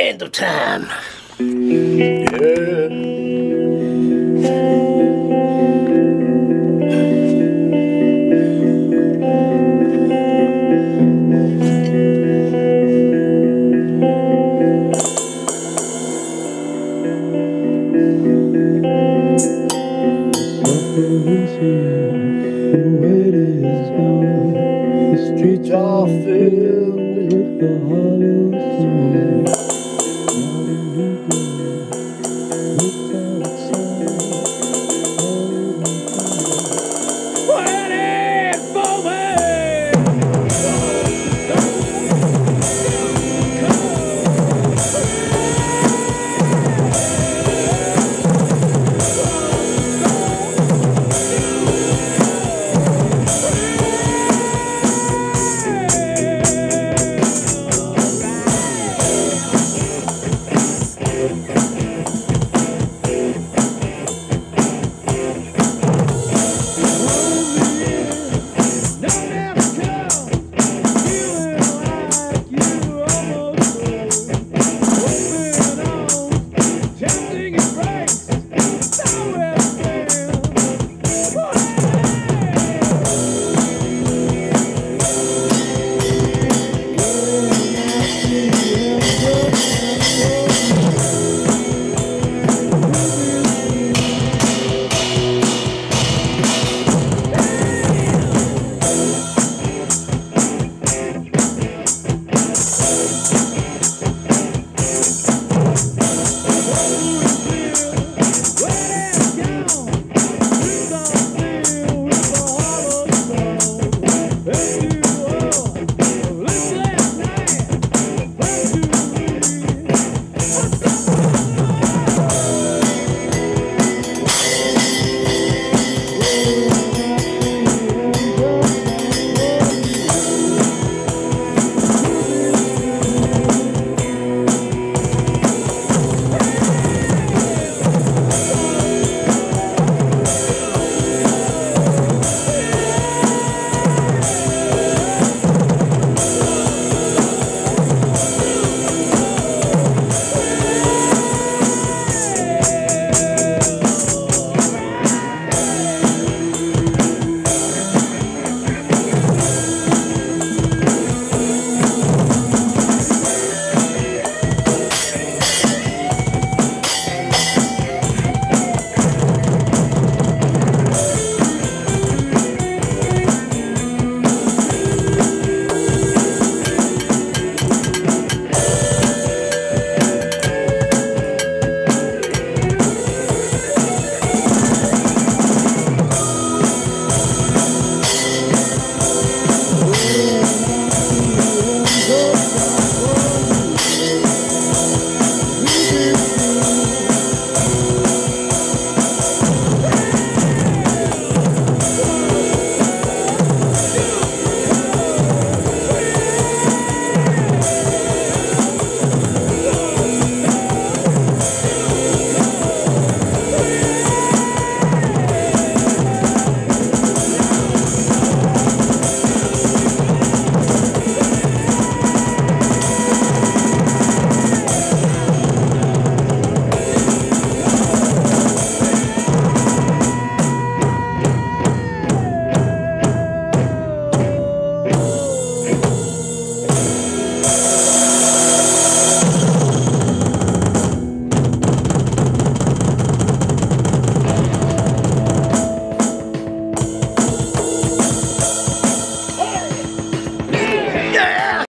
End of time. Yeah. The streets are filled with the Hey!